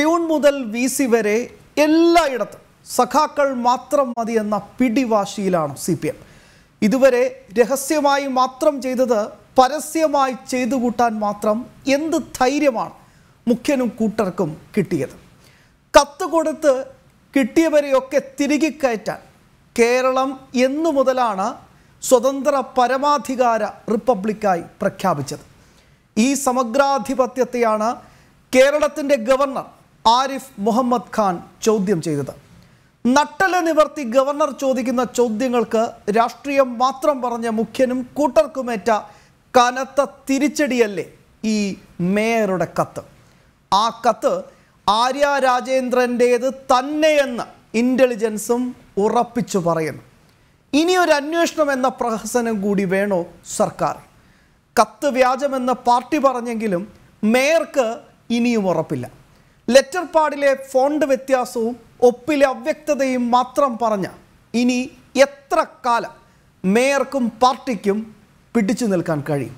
Peon മുതൽ V C വരെ എല്ലായിടത്തും സഖാക്കൾ മാത്രം മതി എന്ന പിടിവാശിയിലാണ് സി പി എം. ഇതുവരെ രഹസ്യമായി മാത്രം ചെയ്തത് പരസ്യമായി ചെയ്തു കൂട്ടാൻ മാത്രം എന്ത് ധൈര്യമാണ് മുഖ്യനും കൂട്ടർക്കും കിട്ടിയത്. കത്ത് കൊടുത്ത് കിട്ടിയവരെയൊക്കെ തിരികെ കയറ്റാൻ കേരളം എന്നു മുതലാണ് സ്വതന്ത്ര പരമാധികാര റിപ്പബ്ലിക്കായി പ്രഖ്യാപിച്ചത്. ഈ സമഗ്രാധിപത്യത്തെയാണ് കേരളത്തിന്റെ ഗവർണർ ആരിഫ് മുഹമ്മദ് ഖാൻ ചോദ്യം ചെയ്തത്. നട്ടല നിവർത്തി ഗവർണർ ചോദിക്കുന്ന ചോദ്യങ്ങൾക്ക് രാഷ്ട്രീയം മാത്രം പറഞ്ഞ മുഖ്യനും കൂട്ടർക്കുമേറ്റ കനത്ത തിരിച്ചടിയല്ലേ ഈ മേയറുടെ കത്ത്? ആ കത്ത് ആര്യ രാജേന്ദ്രന്റേത് തന്നെയെന്ന് ഇന്റലിജൻസും ഉറപ്പിച്ചു പറയുന്നു. ഇനിയൊരു അന്വേഷണം എന്ന പ്രഹസനം കൂടി വേണോ സർക്കാർ? കത്ത് വ്യാജമെന്ന് പാർട്ടി പറഞ്ഞെങ്കിലും മേയർക്ക് ഇനിയും ഉറപ്പില്ല. ലെറ്റർ പാഡിലെ ഫോണ്ട് വ്യത്യാസവും ഒപ്പിലെ അവ്യക്തതയും മാത്രം പറഞ്ഞ ഇനി എത്ര കാലം മേയർക്കും പാർട്ടിക്കും പിടിച്ചു നിൽക്കാൻ കഴിയും?